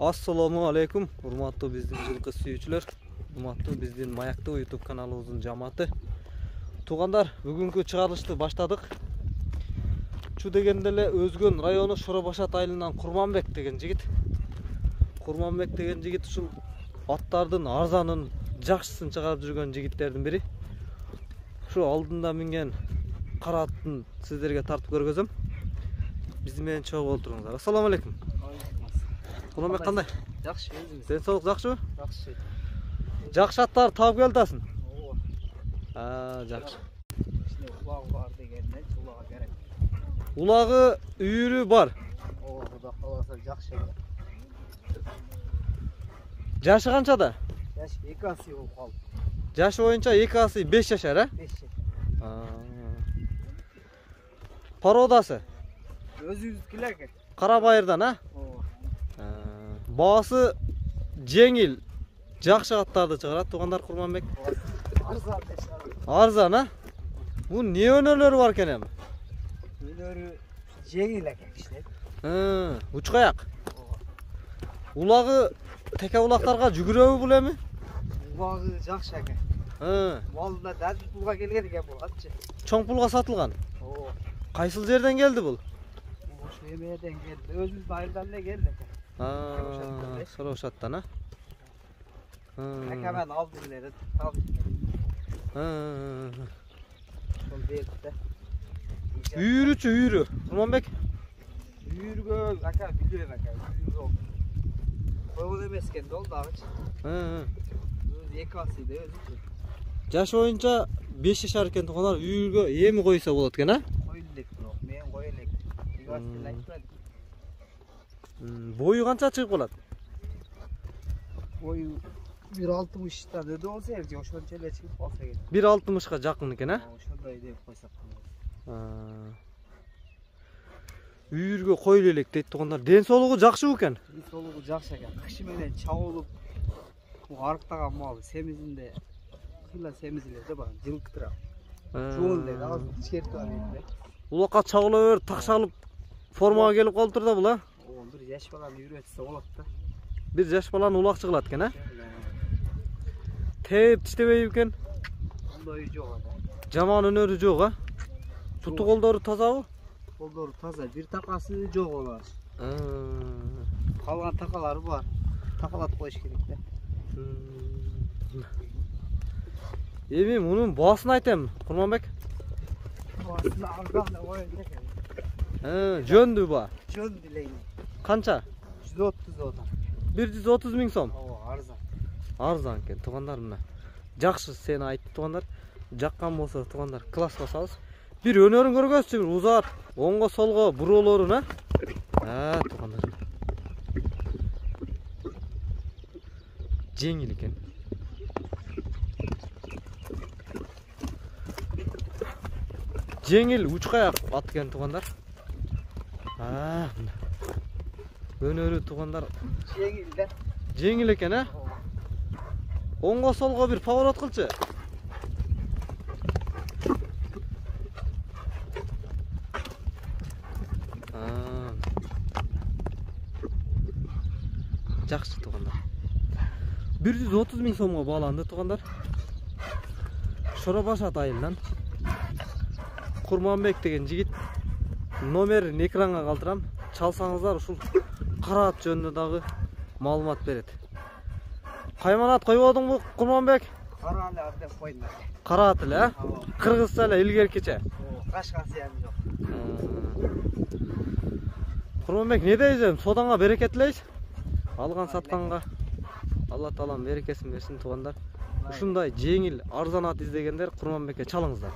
ассаламу алейкум урматтуу биздин жылкы сүйүүчүлөр урматтуу биздин маяктуу ютуб каналыбыздын жамааты туугандар бүгүнкү чыгарылышты баштадык чу дегенде эле өзгөн району шора башат айылынан курманбек деген жигит курманбек деген жигит ушул аттардын арзанын жакшысын чыгарып жүргөн жигиттердин бири ушу алдында минген кара аттын сиздерге тартып көргөзөм биздин менен чогуу олтуруңуздар ассаламу алейкум курманбек кандай жакшы өзүңүз ден соолук жакшыбы жакшы жакшы аттарды таап келе атасың ооба жакшы ичинде улагы бар дегенде улага керек улагы үйүрү бар кааласа жакшы экен жашы канчада жаш эки асый болуп калды жашы боюнча эки асый беш жашар э беш жаш породасы өзүңүздүкү эле экен кара байырдан а ооба баасы жеңил жакшы аттарды чыгарат туугандар курманбек арзан деши арзан а бунун эмне өнөрлөрү бар экен эми өнөрү жеңил экен кичине учкаяк ооба улагы теке улактарга жүгүрөбү бул эми улагы жакшы экен малына дәл пулга келген экен бул атчы чоң пулга сатылган ооба кайсыл жерден келди бул ошо эмеден келди өзүбүздүн айылдан эле келди экен мен алдым эле алып ошол берди да үйүрүчү үйүрү курманбек үйүргө ака билбейм ака үйүргө койгон эмес экен да ол дагычы өзү эки асыйда өзүчү жашы боюнча беш жашар экен туугандар үйүргө эми койсо болот экен а кой элек бирок мен кое элек бою канча чыгып калат бою бир алтымыштан өдө болсо эми ошончо эле чыгып калса керек бир алтымышка жакын экен а ошондой деп койсок үйүргө кой элек дейт туугандар ден соолугу жакшы экен ден соолугу жакшы экен кышы менен чабылып бул арыктаган мал семизинде кыйла семиз эле да баягы жылкытыраак жуун эле азыр ичкертип алып эле улакка чабыла берип такшалып формага келип калыптыр да бул а ооба бир жаш баланы үйрөтсө болот да бир жаш баланын улакчы кылат экен а тээп тиштебейби экен ондой жок ада жаман өнөрү жок а буту колдору тазабы колдору таза бир такасы жок алар калган такалары бар такалатып коюш керек да эми мунун баасын айтем курманбек баасын арзан деп коет экен жөндү баа жөн делейм канча жүз отуз деп атам бир жүз отуз миң сом ооба арзан арзан экен туугандар мына жакшы сени айтты туугандар жаккан болсо туугандар класс басабыз бир өнөрүн көргөзчү бир узат оңго солго буроолорун а туугандар жеңил экен жеңил учкаяк ат экен туугандар мына өнөрү туугандар жеңил да жеңил экен а оңго солго бир поворот кылчы жакшы туугандар бир жүз отуз миң сомго бааланды туугандар шора башат айылынан курманбек деген жигит номерин экранга калтырам чалсаңыздар ушул кара ат жөнүндө дагы маалымат берет кайман ат койбодуңбу курманбек кара эле абден койдум эле кара ат эле а кыргызча эле илгеркиче кашкасы эми жок курманбек не дейсиң соодаңа береке тилейбиз алган сатканга алла таалам берекесин берсин туугандар ушундай жеңил арзан ат издегендер курманбекке чалыңыздар